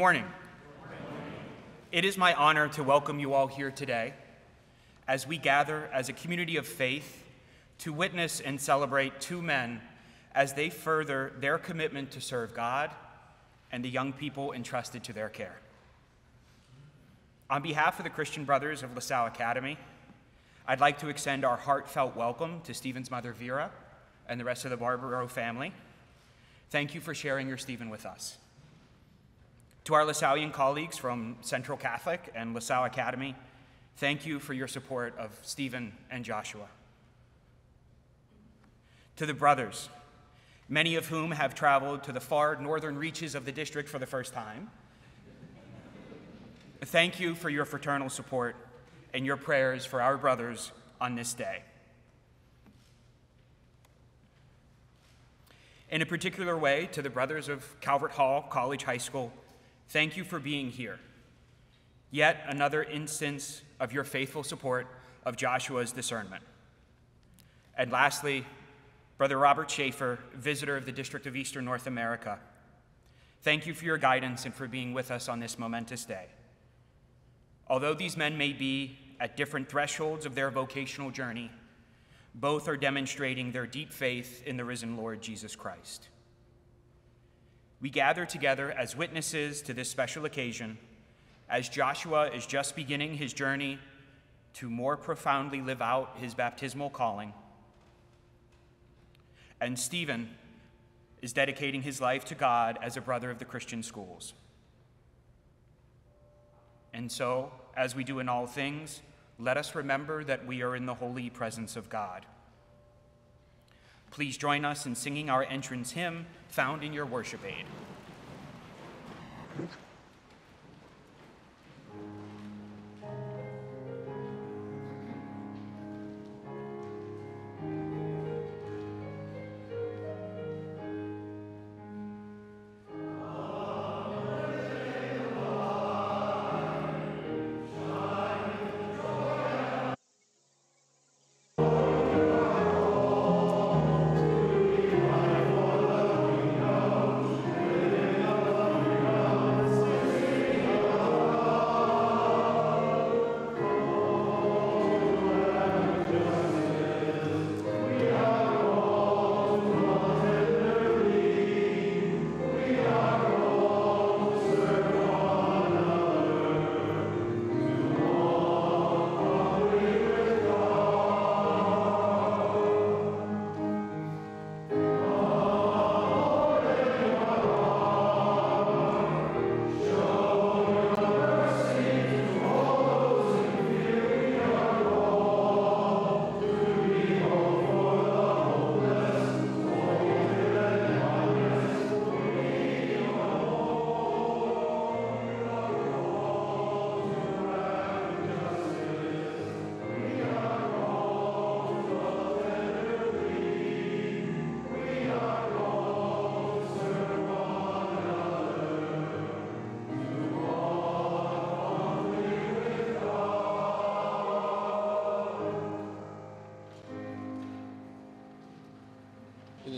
Good morning. It is my honor to welcome you all here today as we gather as a community of faith to witness and celebrate two men as they further their commitment to serve God and the young people entrusted to their care. On behalf of the Christian Brothers of LaSalle Academy, I'd like to extend our heartfelt welcome to Steven's mother, Vera, and the rest of the Barbaro family. Thank you for sharing your Steven with us. To our LaSallian colleagues from Central Catholic and LaSalle Academy, thank you for your support of Steven and Joshua. To the brothers, many of whom have traveled to the far northern reaches of the district for the first time, thank you for your fraternal support and your prayers for our brothers on this day. In a particular way, to the brothers of Calvert Hall College High School, thank you for being here. Yet another instance of your faithful support of Joshua's discernment. And lastly, Brother Robert Schaefer, visitor of the District of Eastern North America, thank you for your guidance and for being with us on this momentous day. Although these men may be at different thresholds of their vocational journey, both are demonstrating their deep faith in the risen Lord Jesus Christ. We gather together as witnesses to this special occasion as Joshua is just beginning his journey to more profoundly live out his baptismal calling, and Steven is dedicating his life to God as a brother of the Christian schools. And so, as we do in all things, let us remember that we are in the holy presence of God. Please join us in singing our entrance hymn found in your worship aid.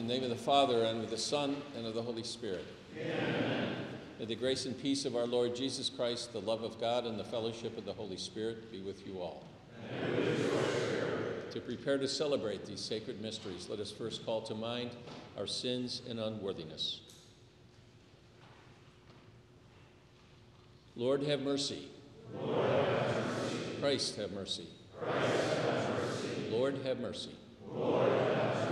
In the name of the Father, and of the Son, and of the Holy Spirit. Amen. May the grace and peace of our Lord Jesus Christ, the love of God, and the fellowship of the Holy Spirit be with you all. And with your To prepare to celebrate these sacred mysteries, let us first call to mind our sins and unworthiness. Lord, have mercy. Lord, have mercy. Christ, have mercy. Christ, have mercy. Lord, have mercy. Lord, have mercy.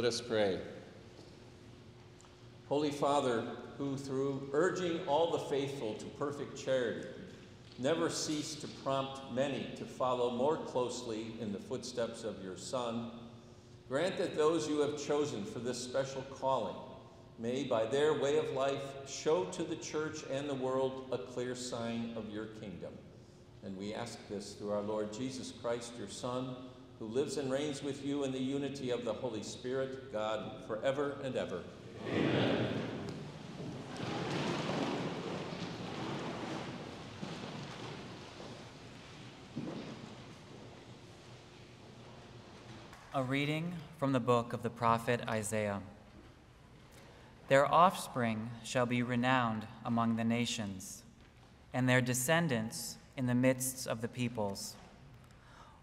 Let us pray. Holy Father, who through urging all the faithful to perfect charity, never cease to prompt many to follow more closely in the footsteps of your Son, grant that those you have chosen for this special calling may, by their way of life, show to the church and the world a clear sign of your kingdom. And we ask this through our Lord Jesus Christ, your Son, who lives and reigns with you in the unity of the Holy Spirit, God, forever and ever. Amen. A reading from the book of the prophet Isaiah. Their offspring shall be renowned among the nations, and their descendants in the midst of the peoples.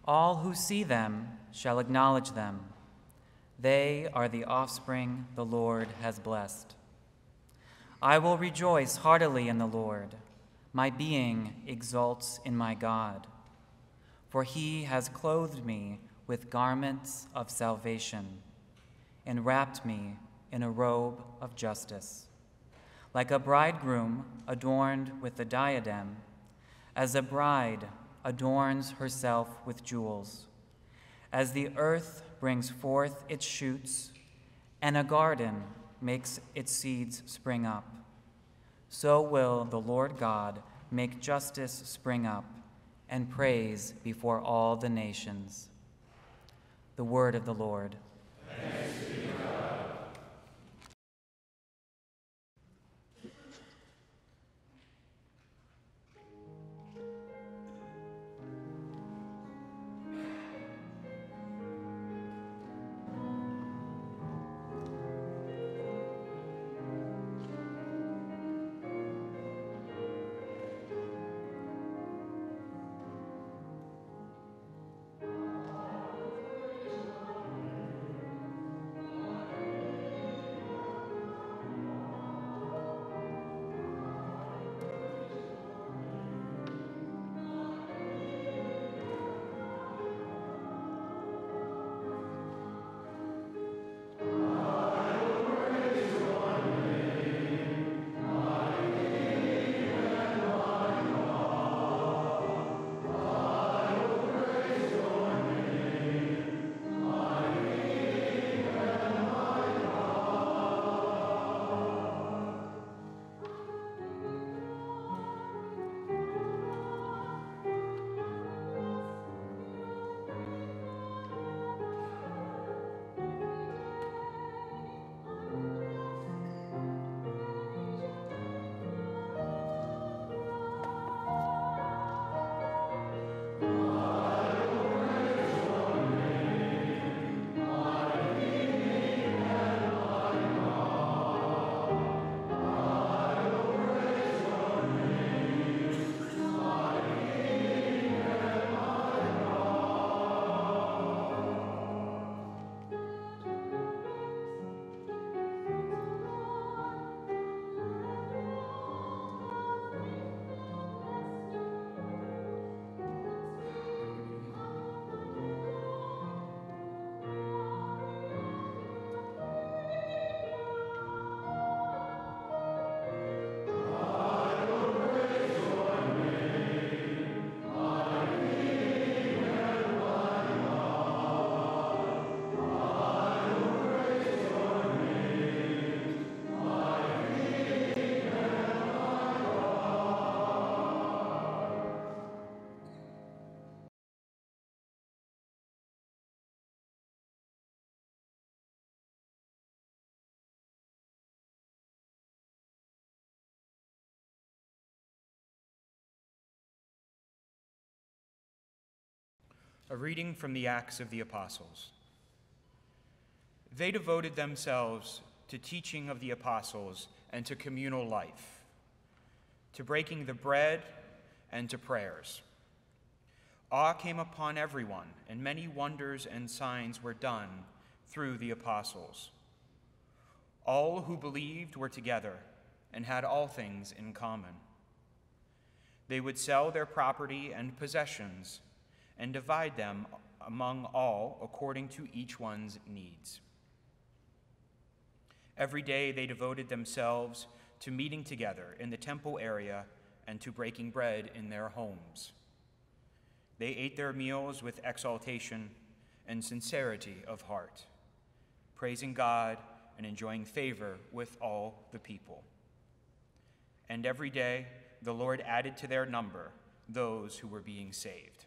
All who see them shall acknowledge them. They are the offspring the Lord has blessed. I will rejoice heartily in the Lord. My being exults in my God. For he has clothed me with garments of salvation and wrapped me in a robe of justice. Like a bridegroom adorned with a diadem, as a bride adorns herself with jewels, as the earth brings forth its shoots and a garden makes its seeds spring up, so will the Lord God make justice spring up and praise before all the nations. The word of the Lord. A reading from the Acts of the Apostles. They devoted themselves to teaching of the apostles and to communal life, to breaking the bread and to prayers. Awe came upon everyone, and many wonders and signs were done through the apostles. All who believed were together and had all things in common. They would sell their property and possessions and divide them among all according to each one's needs. Every day they devoted themselves to meeting together in the temple area and to breaking bread in their homes. They ate their meals with exaltation and sincerity of heart, praising God and enjoying favor with all the people. And every day the Lord added to their number those who were being saved.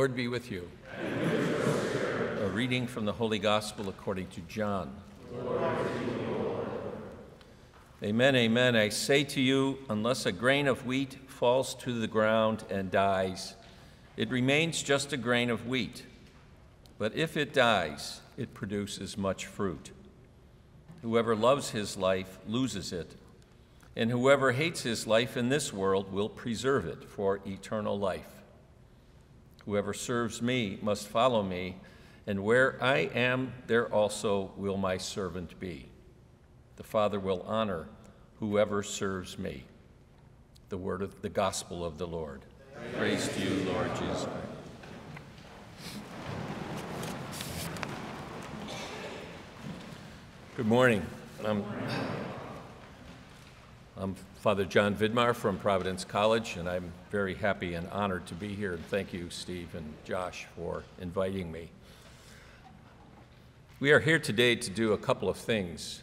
Lord be with you. A reading from the Holy Gospel according to John. Amen, amen. I say to you, unless a grain of wheat falls to the ground and dies, it remains just a grain of wheat. But if it dies, it produces much fruit. Whoever loves his life loses it, and whoever hates his life in this world will preserve it for eternal life. Whoever serves me must follow me, and where I am, there also will my servant be. The Father will honor whoever serves me. The word of the gospel of the Lord. Praise, Praise to you, Lord Jesus. Good morning. I'm, I'm Father John Vidmar from Providence College, and I'm very happy and honored to be here. And thank you, Steve and Josh, for inviting me. We are here today to do a couple of things.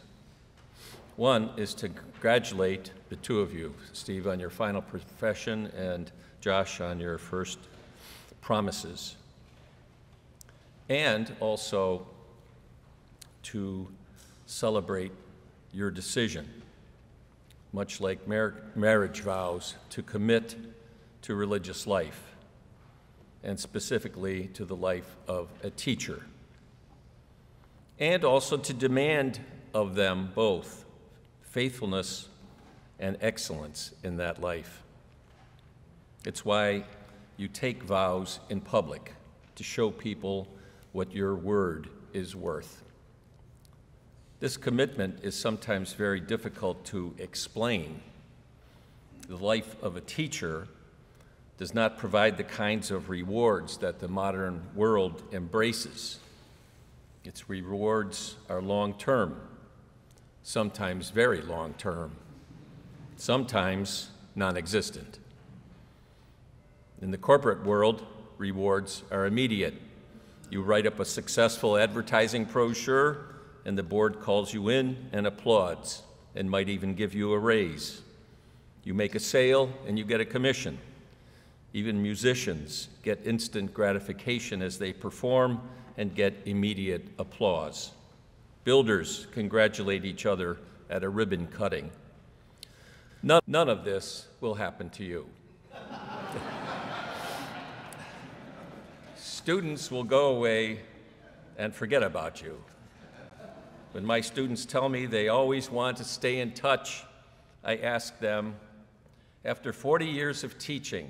One is to congratulate the two of you, Steve, on your final profession, and Josh on your first promises. And also to celebrate your decision much like mar marriage vows, to commit to religious life, and specifically to the life of a teacher, and also to demand of them both faithfulness and excellence in that life. It's why you take vows in public to show people what your word is worth. This commitment is sometimes very difficult to explain. The life of a teacher does not provide the kinds of rewards that the modern world embraces. Its rewards are long term, sometimes very long term, sometimes non existent. In the corporate world, rewards are immediate. You write up a successful advertising brochure and the board calls you in and applauds and might even give you a raise. You make a sale and you get a commission. Even musicians get instant gratification as they perform and get immediate applause. Builders congratulate each other at a ribbon cutting. None, none of this will happen to you. Students will go away and forget about you. When my students tell me they always want to stay in touch, I ask them, after 40 years of teaching,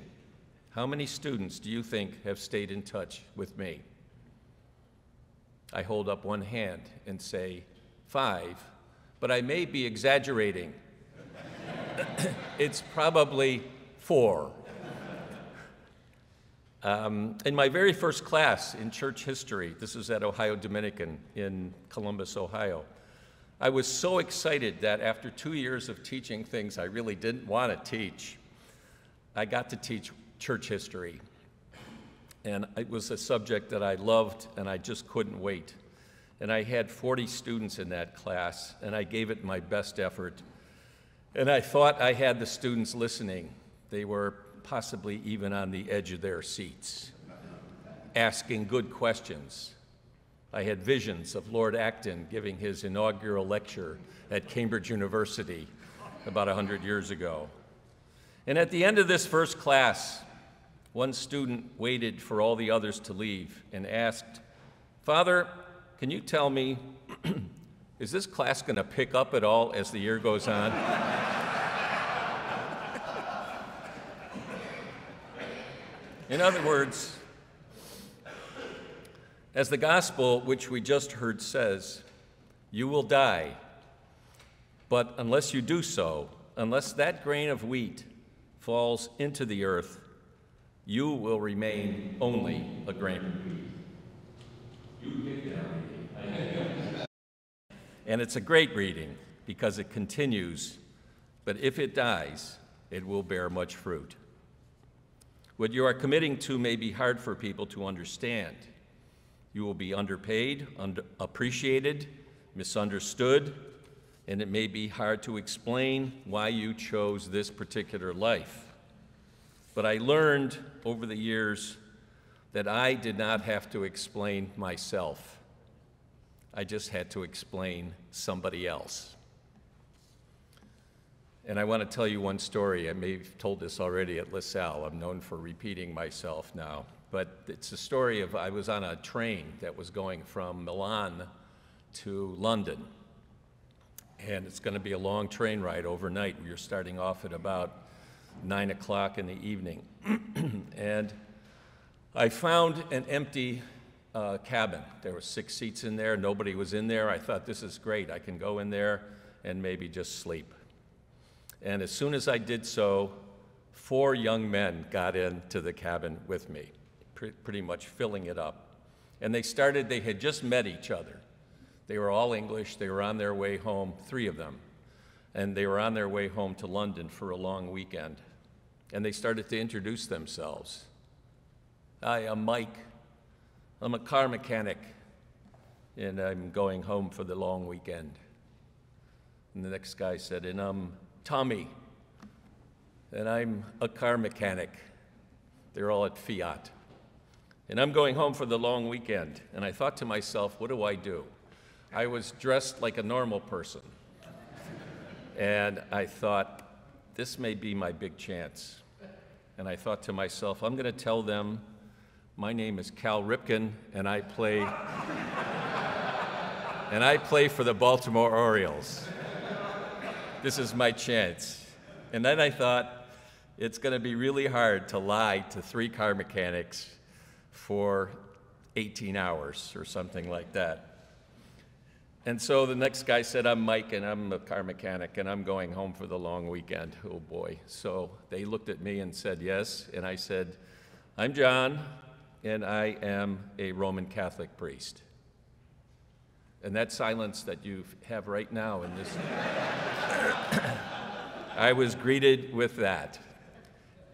how many students do you think have stayed in touch with me? I hold up one hand and say, five, but I may be exaggerating. it's probably four. Um, in my very first class in church history, this was at Ohio Dominican in Columbus, Ohio, I was so excited that after two years of teaching things I really didn't want to teach, I got to teach church history. And it was a subject that I loved and I just couldn't wait. And I had 40 students in that class, and I gave it my best effort. And I thought I had the students listening. They were possibly even on the edge of their seats, asking good questions. I had visions of Lord Acton giving his inaugural lecture at Cambridge University about 100 years ago. And at the end of this first class, one student waited for all the others to leave and asked, Father, can you tell me, is this class going to pick up at all as the year goes on? In other words, as the gospel which we just heard says, you will die, but unless you do so, unless that grain of wheat falls into the earth, you will remain only a grain. And it's a great reading because it continues, but if it dies, it will bear much fruit. What you are committing to may be hard for people to understand. You will be underpaid, appreciated, misunderstood, and it may be hard to explain why you chose this particular life. But I learned over the years that I did not have to explain myself. I just had to explain somebody else. And I want to tell you one story. I may have told this already at LaSalle. I'm known for repeating myself now. But it's a story of I was on a train that was going from Milan to London. And it's going to be a long train ride overnight. We are starting off at about 9 o'clock in the evening. and I found an empty uh, cabin. There were six seats in there. Nobody was in there. I thought, this is great. I can go in there and maybe just sleep. And as soon as I did so, four young men got into the cabin with me pretty much filling it up. And they started, they had just met each other. They were all English, they were on their way home, three of them. And they were on their way home to London for a long weekend. And they started to introduce themselves. Hi, I'm Mike. I'm a car mechanic, and I'm going home for the long weekend. And the next guy said, And I'm Tommy, and I'm a car mechanic. They're all at Fiat. And I'm going home for the long weekend. And I thought to myself, what do I do? I was dressed like a normal person. and I thought, this may be my big chance. And I thought to myself, I'm going to tell them my name is Cal Ripken, and I play and I play for the Baltimore Orioles. This is my chance. And then I thought, it's going to be really hard to lie to three car mechanics for 18 hours or something like that. And so the next guy said, I'm Mike and I'm a car mechanic and I'm going home for the long weekend. Oh boy. So they looked at me and said, Yes. And I said, I'm John and I am a Roman Catholic priest. And that silence that you have right now in this, I was greeted with that.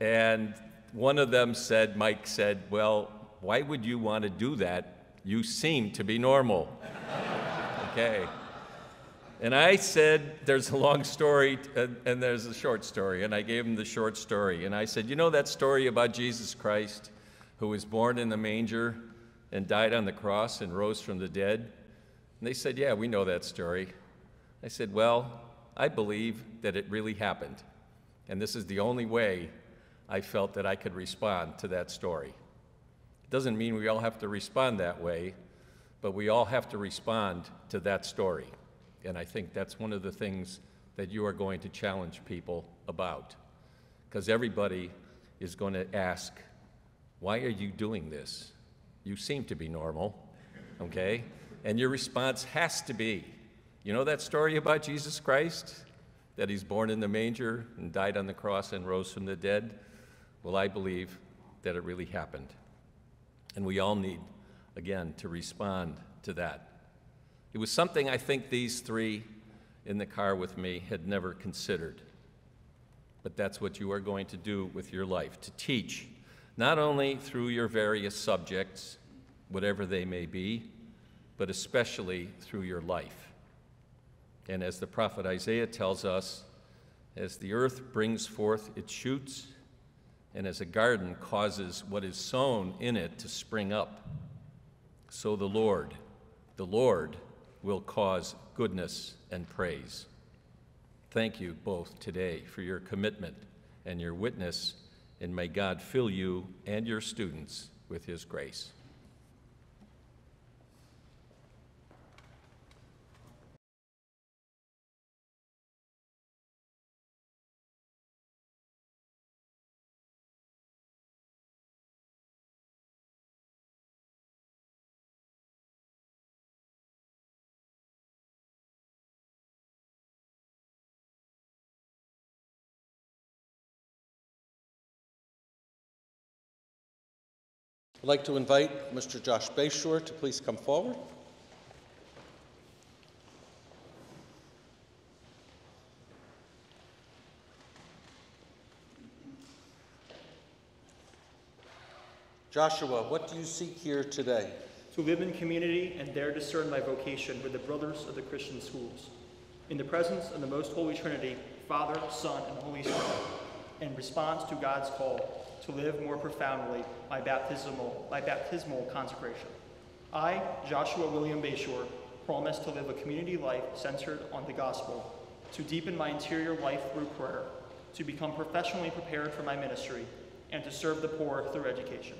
And one of them said, Mike said, Well, why would you want to do that? You seem to be normal. okay. And I said, There's a long story and, and, there's a short story. And I gave him the short story. And I said, You know that story about Jesus Christ who was born in the manger and died on the cross and rose from the dead? And they said, Yeah, we know that story. I said, Well, I believe that it really happened. And this is the only way I felt that I could respond to that story. It doesn't mean we all have to respond that way, but we all have to respond to that story. And I think that's one of the things that you are going to challenge people about. Because everybody is going to ask, why are you doing this? You seem to be normal, okay? And your response has to be, You know that story about Jesus Christ? That he's born in the manger and died on the cross and rose from the dead? Well, I believe that it really happened. And we all need, again, to respond to that. It was something I think these three in the car with me had never considered. But that's what you are going to do with your life to teach, not only through your various subjects, whatever they may be, but especially through your life. And as the prophet Isaiah tells us, as the earth brings forth its shoots, and as a garden causes what is sown in it to spring up, so the Lord, the Lord, will cause goodness and praise. Thank you both today for your commitment and your witness, and may God fill you and your students with his grace. I'd like to invite Mr. Josh Bashore to please come forward. Joshua, what do you seek here today? To live in community and there discern my vocation with the brothers of the Christian schools. In the presence of the most holy Trinity, Father, Son, and Holy Spirit, in response to God's call to live more profoundly my baptismal, my baptismal consecration. I, Joshua William Bashore, promise to live a community life centered on the gospel, to deepen my interior life through prayer, to become professionally prepared for my ministry, and to serve the poor through education.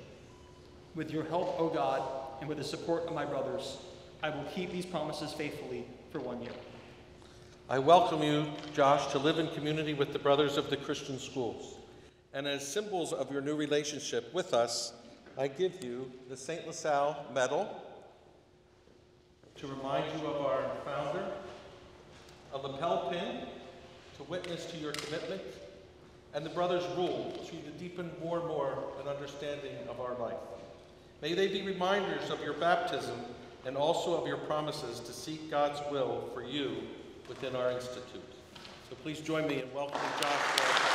With your help, O God, and with the support of my brothers, I will keep these promises faithfully for one year. I welcome you, Josh, to live in community with the brothers of the Christian schools. And as symbols of your new relationship with us, I give you the St. LaSalle Medal to remind you of our founder, a lapel pin to witness to your commitment, and the brothers' rule to deepen more and more an understanding of our life. May they be reminders of your baptism and also of your promises to seek God's will for you within our institute. So please join me in welcoming Josh.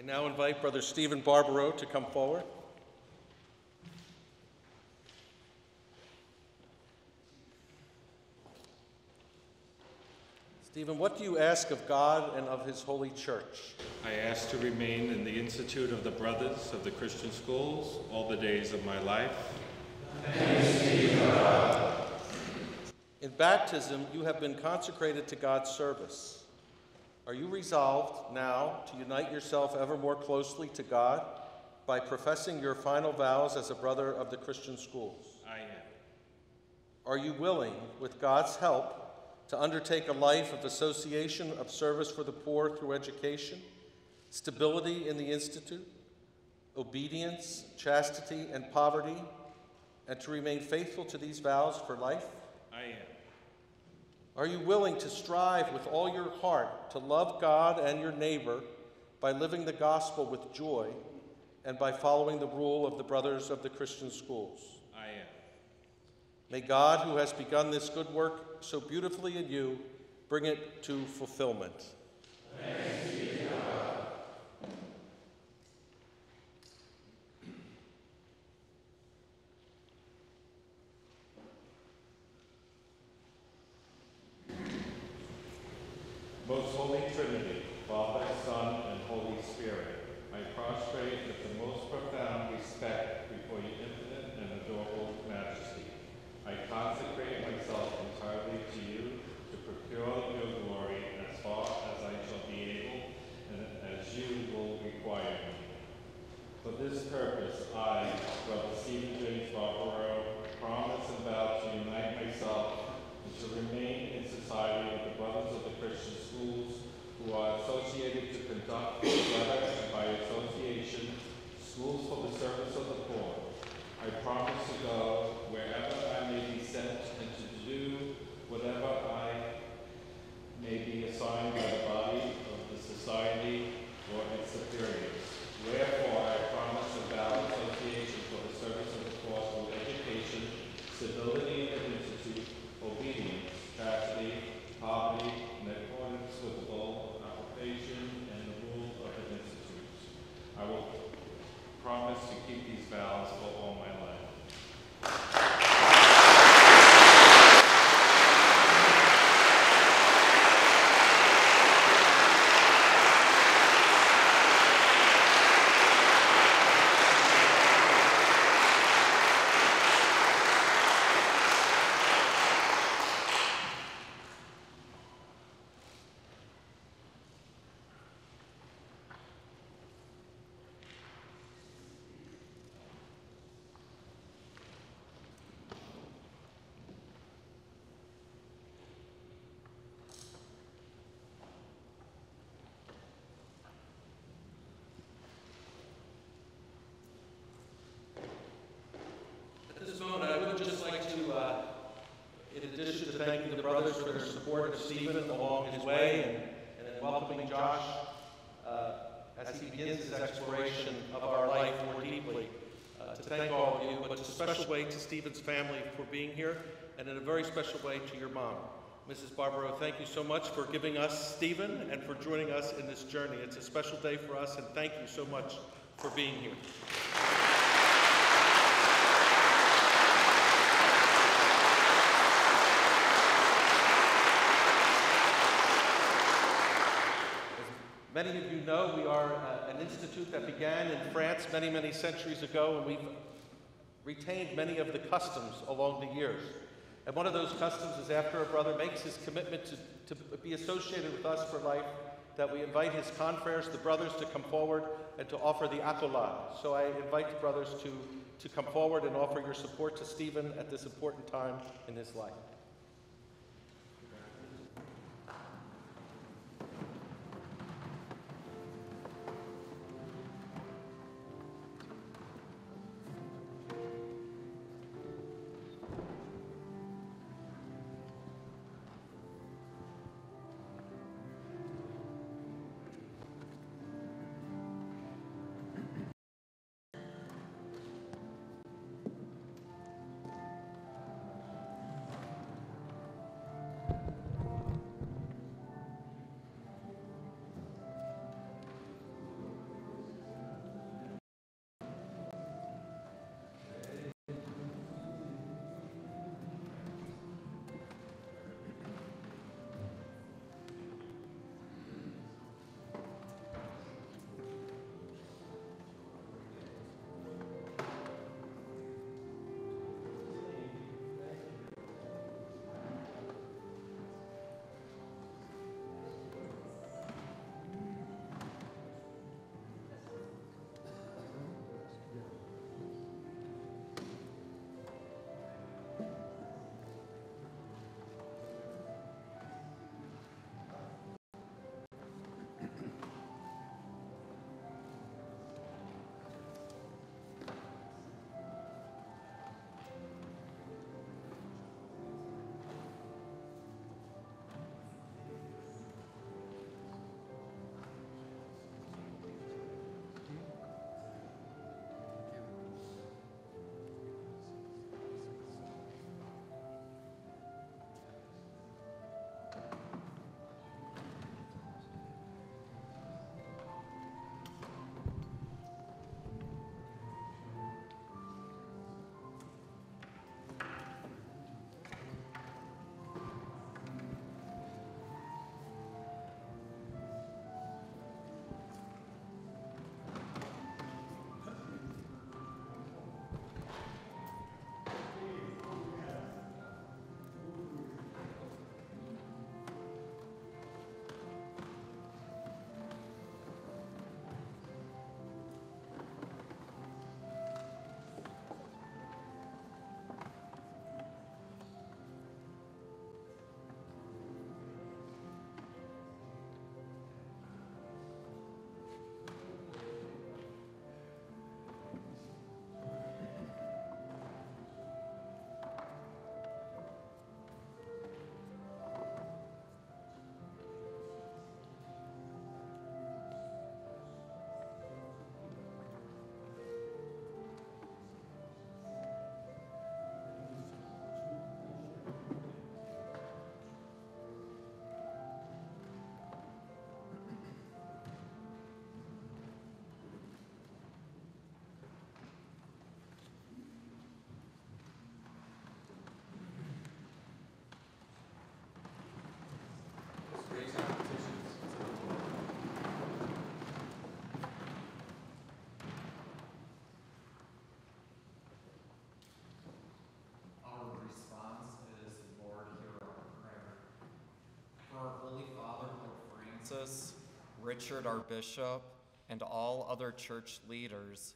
I now invite Brother Steven Barbaro to come forward. Steven, what do you ask of God and of His holy church? I ask to remain in the Institute of the Brothers of the Christian Schools all the days of my life. In baptism, you have been consecrated to God's service. Are you resolved now to unite yourself ever more closely to God by professing your final vows as a brother of the Christian schools? I am. Are you willing, with God's help, to undertake a life of association of service for the poor through education, stability in the Institute, obedience, chastity, and poverty, and to remain faithful to these vows for life? Are you willing to strive with all your heart to love God and your neighbor by living the gospel with joy and by following the rule of the brothers of the Christian schools? I am. May God, who has begun this good work so beautifully in you, bring it to fulfillment. Support of Steven along his way and, and in welcoming Josh uh, as he begins his exploration of our life more deeply, uh, to thank all of you, but a special way to Steven's family for being here, and in a very special way to your mom. Mrs. Barbaro, thank you so much for giving us Steven and for joining us in this journey. It's a special day for us, and thank you so much for being here. Many of you know we are uh, an institute that began in France many, many centuries ago, and we've retained many of the customs along the years. And one of those customs is after a brother makes his commitment to, to be associated with us for life, that we invite his confreres, the brothers, to come forward and to offer the accolade. So I invite the brothers to, to come forward and offer your support to Steven at this important time in his life. Richard, our bishop, and all other church leaders,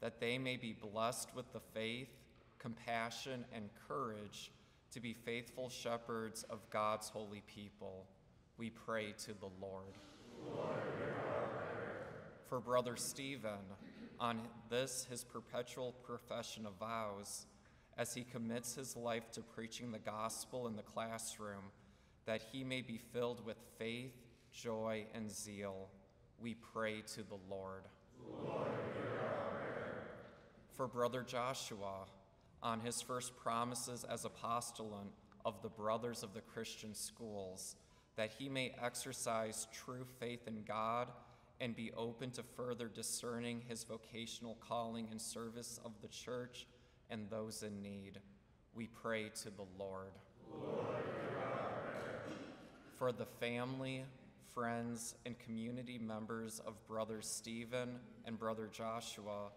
that they may be blessed with the faith, compassion, and courage to be faithful shepherds of God's holy people. We pray to the Lord. For Brother Steven, on this his perpetual profession of vows, as he commits his life to preaching the gospel in the classroom, that he may be filled with faith, joy, and zeal. We pray to the Lord. Lord For Brother Joshua, on his first promises as a postulant of the Brothers of the Christian Schools, that he may exercise true faith in God and be open to further discerning his vocational calling in service of the church and those in need. We pray to the Lord. Lord For the family, friends, and community members of Brother Steven and Brother Joshua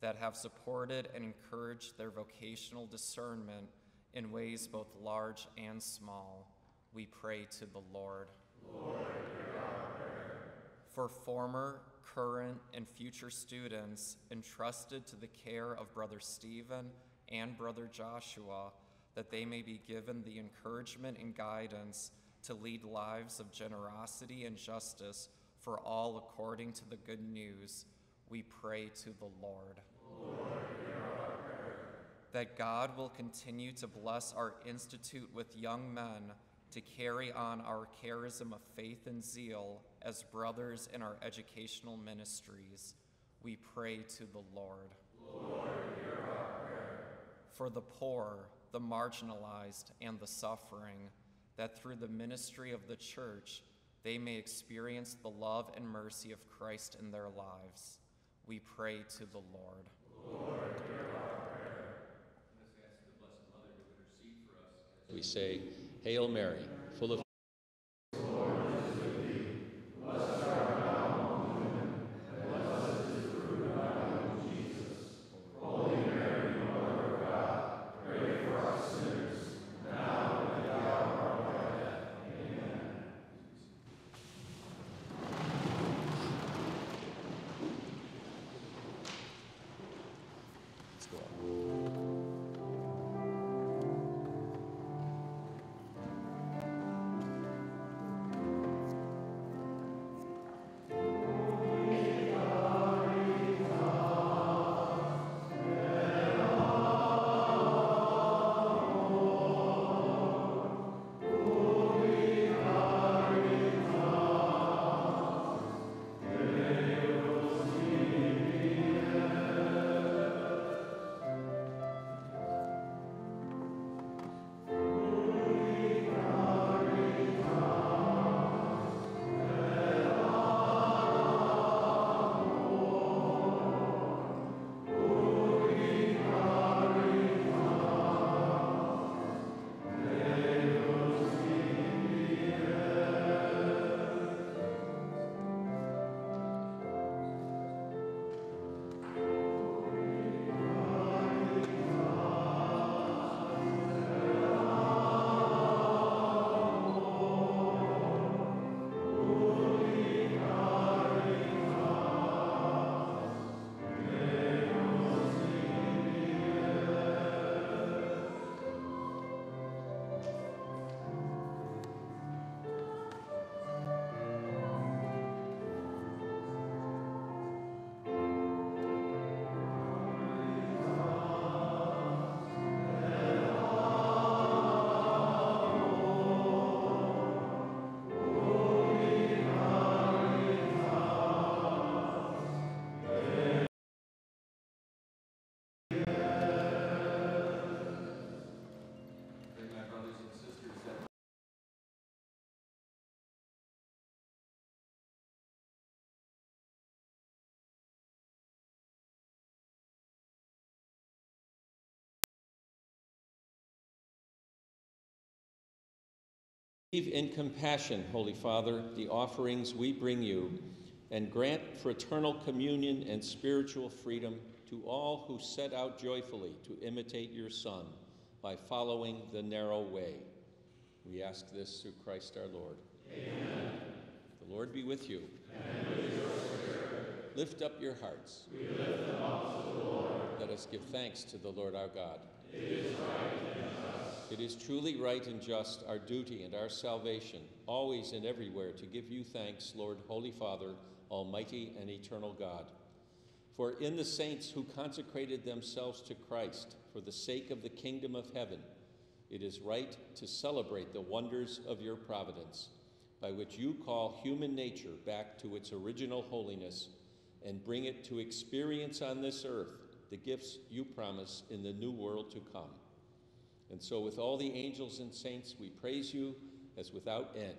that have supported and encouraged their vocational discernment in ways both large and small, we pray to the Lord. Lord For former, current, and future students entrusted to the care of Brother Steven and Brother Joshua, that they may be given the encouragement and guidance to lead lives of generosity and justice for all according to the good news we pray to the Lord. Lord that God will continue to bless our institute with young men to carry on our charism of faith and zeal as brothers in our educational ministries. We pray to the Lord. Lord For the poor, the marginalized, and the suffering, that through the ministry of the church, they may experience the love and mercy of Christ in their lives we pray to the Lord. Lord we say, Hail Mary, full of Receive in compassion, Holy Father, the offerings we bring you, and grant fraternal communion and spiritual freedom to all who set out joyfully to imitate your Son by following the narrow way. We ask this through Christ our Lord. Amen. The Lord be with you. Lift up your hearts. Let us give thanks to the Lord our God. It is truly right and just, our duty and our salvation, always and everywhere, to give you thanks, Lord, Holy Father, Almighty and eternal God. For in the saints who consecrated themselves to Christ for the sake of the kingdom of heaven, it is right to celebrate the wonders of your providence, by which you call human nature back to its original holiness and bring it to experience on this earth the gifts you promise in the new world to come. And so, with all the angels and saints, we praise you as without end.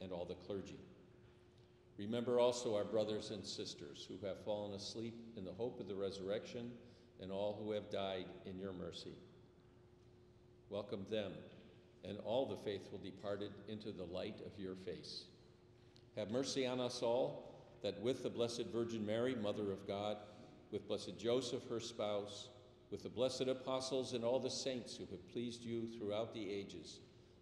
and all the clergy. Remember also our brothers and sisters who have fallen asleep in the hope of the resurrection and all who have died in your mercy. Welcome them and all the faithful departed into the light of your face. Have mercy on us all, that with the Blessed Virgin Mary, Mother of God, with Blessed Joseph, her spouse, with the blessed apostles and all the saints who have pleased you throughout the ages,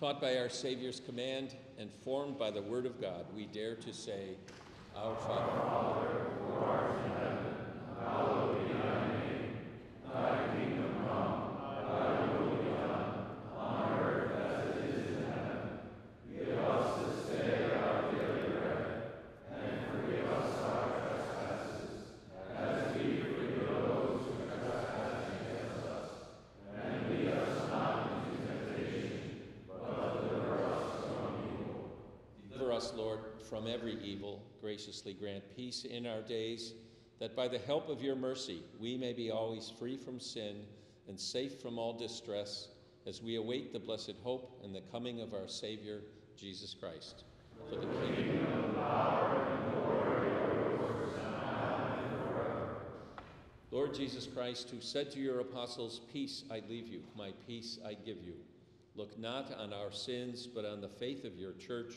Taught by our Savior's command and formed by the Word of God, we dare to say, Our Father from every evil, graciously grant peace in our days, that by the help of your mercy we may be always free from sin and safe from all distress as we await the blessed hope and the coming of our Savior, Jesus Christ. For the kingdom Lord Jesus Christ, who said to your apostles, Peace I leave you, my peace I give you, look not on our sins, but on the faith of your church,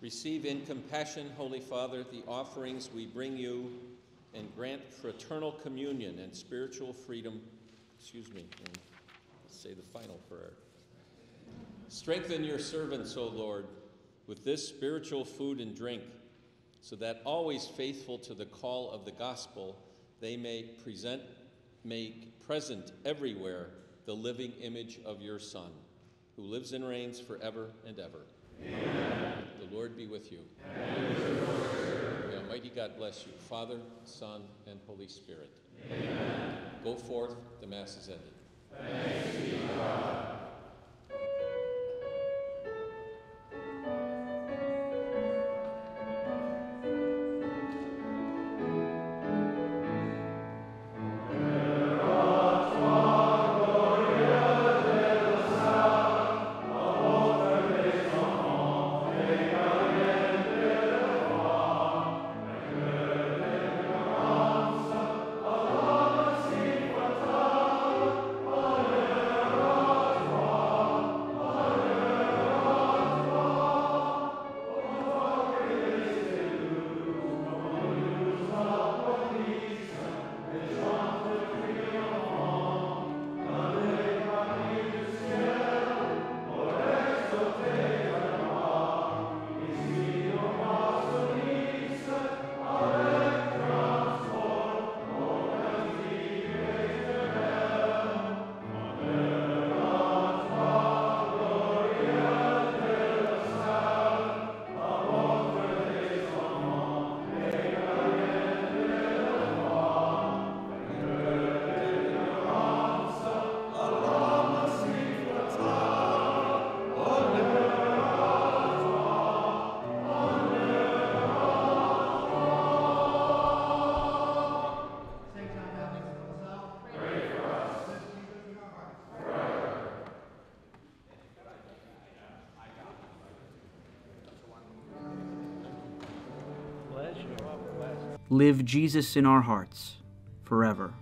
Receive in compassion, Holy Father, the offerings we bring you and grant fraternal communion and spiritual freedom. Excuse me, and say the final prayer. Strengthen your servants, O Lord, with this spiritual food and drink, so that always faithful to the call of the gospel, they may present, make present everywhere the living image of your Son, who lives and reigns forever and ever. Amen. Lord be with you. May Almighty God bless you, Father, Son, and Holy Spirit. Amen. Go forth, the Mass is ended. Live Jesus in our hearts forever.